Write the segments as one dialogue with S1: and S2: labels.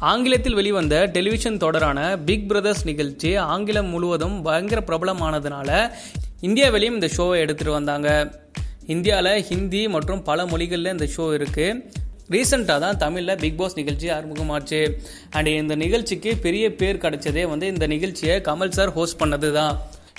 S1: ஆங்கிலத்தில் வெளிவந்த டெலிவிஷன் தொடரான பிக் பிரதர்ஸ் நிகழ்ச்சி ஆங்கிலம் முழுவதும் பயங்கர பிரபலமானதுனால இந்தியாவிலையும் இந்த ஷோவை எடுத்துகிட்டு வந்தாங்க. இந்தியாவில் ஹிந்தி மற்றும் பல மொழிகளில் இந்த ஷோ இருக்குது ரீசெண்டாக தான் தமிழில் பிக் பாஸ் நிகழ்ச்சி அறிமுகமாச்சு. அண்ட் இந்த நிகழ்ச்சிக்கு பெரிய பேர் கிடைச்சதே வந்து இந்த நிகழ்ச்சியை கமல் சார் ஹோஸ்ட் பண்ணது தான்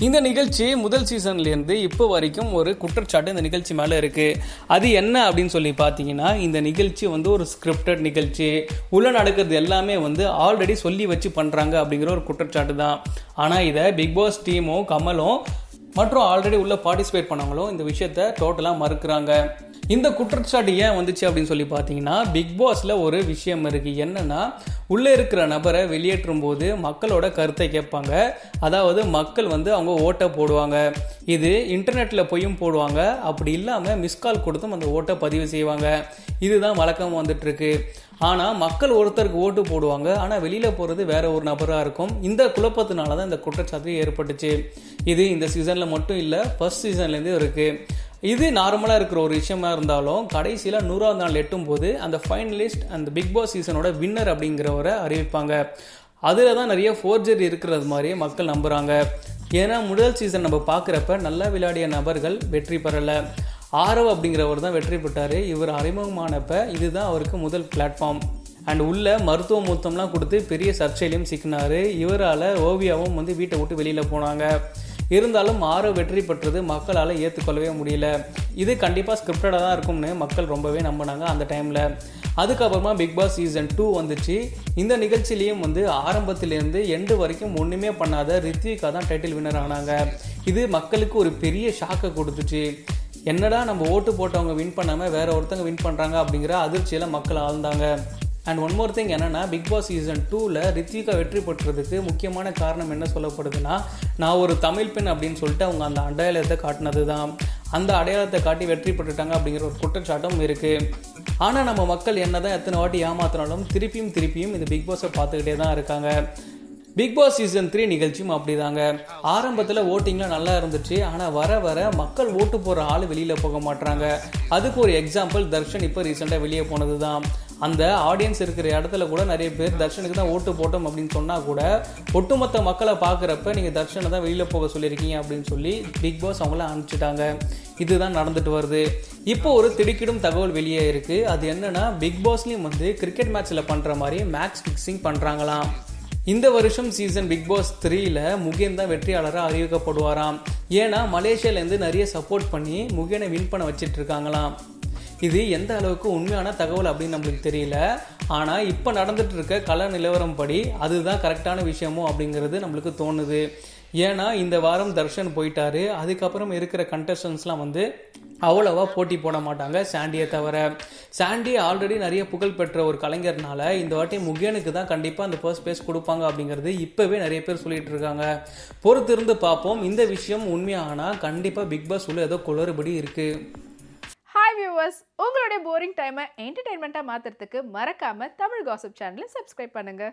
S1: இந்த நிகழ்ச்சி முதல் சீசன்லேருந்து இப்போ வரைக்கும் ஒரு குற்றச்சாட்டு இந்த நிகழ்ச்சி மேலே இருக்குது அது என்ன அப்படின்னு சொல்லி பார்த்தீங்கன்னா இந்த நிகழ்ச்சி வந்து ஒரு ஸ்கிரிப்டட் நிகழ்ச்சி. உள்ள நடக்கிறது எல்லாமே வந்து ஆல்ரெடி சொல்லி வச்சு பண்ணுறாங்க அப்படிங்கிற ஒரு குற்றச்சாட்டு தான். ஆனால் இதை பிக் பாஸ் டீமும் கமலும் மற்றும் ஆல்ரெடி உள்ள பார்ட்டிசிபேட் பண்ணவங்களும் இந்த விஷயத்த டோட்டலாக மறுக்கிறாங்க. இந்த குற்றச்சாட்டு ஏன் வந்துச்சு அப்படின்னு சொல்லி பார்த்தீங்கன்னா பிக் பாஸில் ஒரு விஷயம் இருக்குது என்னென்னா உள்ளே இருக்கிற நபரை வெளியேற்றும் போது மக்களோட கருத்தை கேட்பாங்க. அதாவது மக்கள் வந்து அவங்க ஓட்டை போடுவாங்க. இது இன்டர்நெட்டில் போயும் போடுவாங்க. அப்படி இல்லாமல் மிஸ்கால் கொடுத்தும் அந்த ஓட்டை பதிவு செய்வாங்க. இதுதான் வழக்கம் வந்துட்டுருக்கு. ஆனால் மக்கள் ஒருத்தருக்கு ஓட்டு போடுவாங்க. ஆனால் வெளியில் போகிறது வேற ஒரு நபராக இருக்கும். இந்த குழப்பத்தினால தான் இந்த குற்றச்சாட்டு ஏற்பட்டுச்சு. இது இந்த சீசனில் மட்டும் இல்லை ஃபர்ஸ்ட் சீசன்லேருந்து இருக்குது இது நார்மலாக இருக்கிற ஒரு விஷயமா இருந்தாலும் கடைசியில் நூறாவது நாள் எட்டும் போது அந்த ஃபைனலிஸ்ட் அந்த பிக் பாஸ் சீசனோட வின்னர் அப்படிங்கிறவரை அறிவிப்பாங்க. அதில் தான் நிறைய ஃபோர்ஜரி இருக்கிறது மாதிரி மக்கள் நம்புகிறாங்க ஏன்னா முதல் சீசன் நம்ம பார்க்குறப்ப நல்லா விளையாடிய நபர்கள் வெற்றி பெறலை. ஆரவ் அப்படிங்கிறவர் தான் வெற்றி பெற்றார். இவர் அறிமுகமானப்ப இதுதான் அவருக்கு முதல் பிளாட்ஃபார்ம் அண்ட் உள்ள மருத்துவ மூத்தம்லாம் கொடுத்து பெரிய சர்ச்சையிலையும் சிக்கினார். இவரால் ஓவியாவும் வந்து வீட்டை விட்டு வெளியில் போனாங்க. இருந்தாலும் ஆரோ வெற்றி பெற்றது மக்களால் ஏற்றுக்கொள்ளவே முடியல. இது கண்டிப்பாக ஸ்கிரிப்டடாக தான் இருக்கும்னு மக்கள் ரொம்பவே நம்பினாங்க அந்த டைமில் அதுக்கப்புறமா பிக் பாஸ் சீசன் டூ வந்துச்சு. இந்த நிகழ்ச்சியிலையும் வந்து ஆரம்பத்திலேருந்து எண்டு வரைக்கும் ஒன்றுமே பண்ணாத ரித்விகா தான் டைட்டில் வின்னர் ஆனாங்க. இது மக்களுக்கு ஒரு பெரிய ஷாக்கை கொடுத்துச்சு. என்னடா நம்ம ஓட்டு போட்டவங்க வின் பண்ணாமல் வேற ஒருத்தவங்க வின் பண்ணுறாங்க அப்படிங்கிற அதிர்ச்சியில் மக்கள் ஆழ்ந்தாங்க. அண்ட் ஒன் மோர் திங் என்னென்னா பிக் பாஸ் சீசன் டூவில் ரித்விகா வெற்றி பெற்றதுக்கு முக்கியமான காரணம் என்ன சொல்லப்படுதுன்னா நான் ஒரு தமிழ் பெண் அப்படின்னு சொல்லிட்டு அவங்க அந்த அடையாளத்தை காட்டினது தான் அந்த அடையாளத்தை காட்டி வெற்றி பெற்றுட்டாங்க அப்படிங்கிற ஒரு குற்றச்சாட்டும் இருக்குது ஆனால் நம்ம மக்கள் என்ன தான் எத்தனை வாட்டி ஏமாத்தினாலும் திருப்பியும் திருப்பியும் இந்த பிக் பாஸை பார்த்துக்கிட்டே தான் இருக்காங்க. பிக் பாஸ் சீசன் த்ரீ நிகழ்ச்சியும் அப்படிதாங்க. ஆரம்பத்தில் ஓட்டிங்லாம் நல்லா இருந்துச்சு. ஆனால் வர வர மக்கள் ஓட்டு போகிற ஆள் வெளியில் போக மாட்டாங்க அதுக்கு ஒரு எக்ஸாம்பிள் தர்ஷன் இப்போ ரீசெண்டாக வெளியே போனது தான் அந்த ஆடியன்ஸ் இருக்கிற இடத்துல கூட நிறைய பேர் தர்ஷனுக்கு தான் ஓட்டு போட்டோம் அப்படின்னு சொன்னால் கூட ஒட்டுமொத்த மக்களை பார்க்குறப்ப நீங்கள் தர்ஷனை தான் வெளியில் போக சொல்லியிருக்கீங்க அப்படின்னு சொல்லி பிக் பாஸ் அவங்கள அனுப்பிச்சிட்டாங்க. இதுதான் நடந்துட்டு வருது. இப்போ ஒரு திடுக்கிடும் தகவல் வெளியே இருக்குது அது என்னென்னா பிக் பாஸ்லேயும் வந்து கிரிக்கெட் மேட்ச்சில் பண்ணுற மாதிரி மேட்ச் ஃபிக்ஸிங் பண்ணுறாங்களாம் இந்த வருஷம் சீசன் பிக் பாஸ் த்ரீல முகேன் தான் வெற்றியாளராக அறிவிக்கப்படுவாராம். ஏன்னா மலேசியாலேருந்து நிறைய சப்போர்ட் பண்ணி முகேனை வின் பண்ண வச்சிட்டு இருக்காங்களாம் இது எந்த அளவுக்கு உண்மையான தகவல் அப்படின்னு நம்மளுக்கு தெரியல. ஆனால் இப்போ நடந்துட்டு இருக்க கள நிலவரம் படி அதுதான் கரெக்டான விஷயமோ அப்படிங்கிறது நம்மளுக்கு தோணுது. ஏன்னா இந்த வாரம் தர்ஷன் போயிட்டாரு. அதுக்கப்புறம் இருக்கிற கண்டஸ்டன்ஸ்லாம் வந்து அவ்வளவா போட்டி போட மாட்டாங்க. சாண்டியை தவிர சாண்டி ஆல்ரெடி நிறைய புகழ் பெற்ற ஒரு கலைஞர்னால இந்த வாட்டி முகேனுக்கு தான் கண்டிப்பாக அந்த ஃபர்ஸ்ட் பிளேஸ் கொடுப்பாங்க அப்படிங்கிறது இப்போவே நிறைய பேர் சொல்லிட்டு இருக்காங்க. பொறுத்திருந்து பார்ப்போம். இந்த விஷயம் உண்மையானால் கண்டிப்பாக பிக் பாஸ் உள்ள ஏதோ குளறுபடி இருக்குது
S2: ஹாய் வியூவர்ஸ் உங்களுடைய போரிங் டைமை என்டர்டைன்மெண்ட்டாக மாற்றுறதுக்கு மறக்காமல் தமிழ் காசிப் சேனலை சப்ஸ்கிரைப் பண்ணுங்கள்